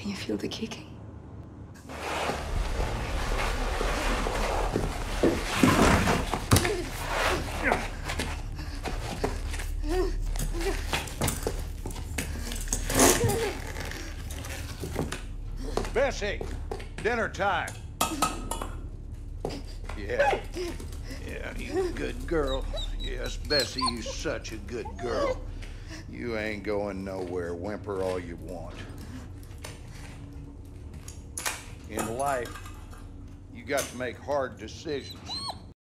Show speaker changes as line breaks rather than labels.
Can you feel the kicking?
Bessie, dinner time. Yeah. Yeah, you good girl. Yes, Bessie, you such a good girl. You ain't going nowhere. Whimper all you want. In life, you got to make hard decisions.